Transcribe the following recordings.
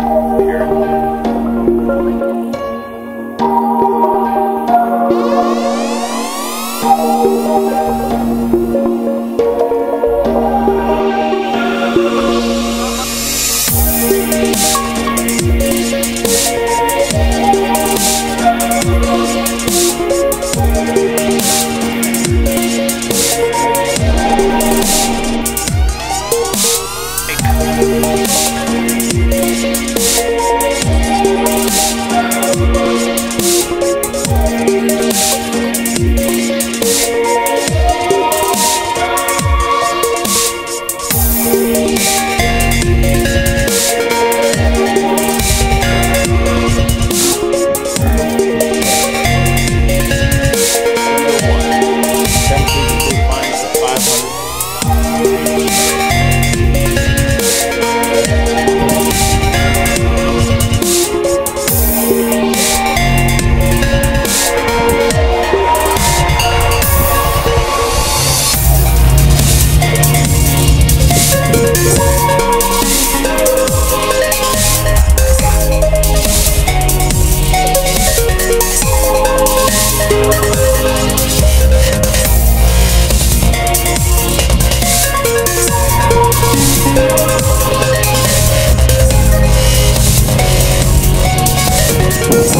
Here. Like a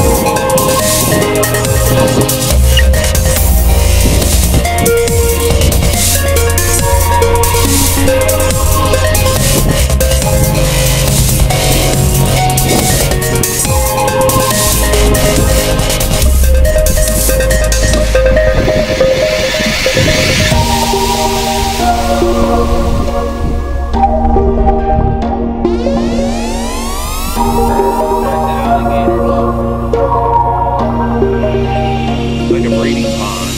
breeding pond.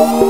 Oh.